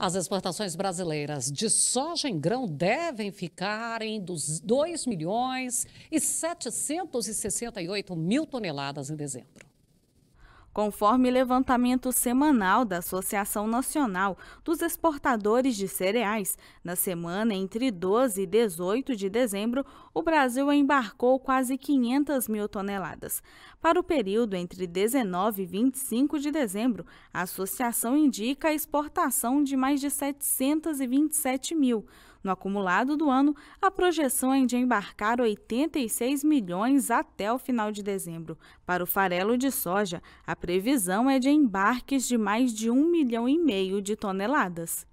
As exportações brasileiras de soja em grão devem ficar em 2 milhões e 768 mil toneladas em dezembro. Conforme levantamento semanal da Associação Nacional dos Exportadores de Cereais, na semana entre 12 e 18 de dezembro, o Brasil embarcou quase 500 mil toneladas. Para o período entre 19 e 25 de dezembro, a associação indica a exportação de mais de 727 mil. No acumulado do ano, a projeção é de embarcar 86 milhões até o final de dezembro. Para o farelo de soja, a previsão é de embarques de mais de um milhão e meio de toneladas.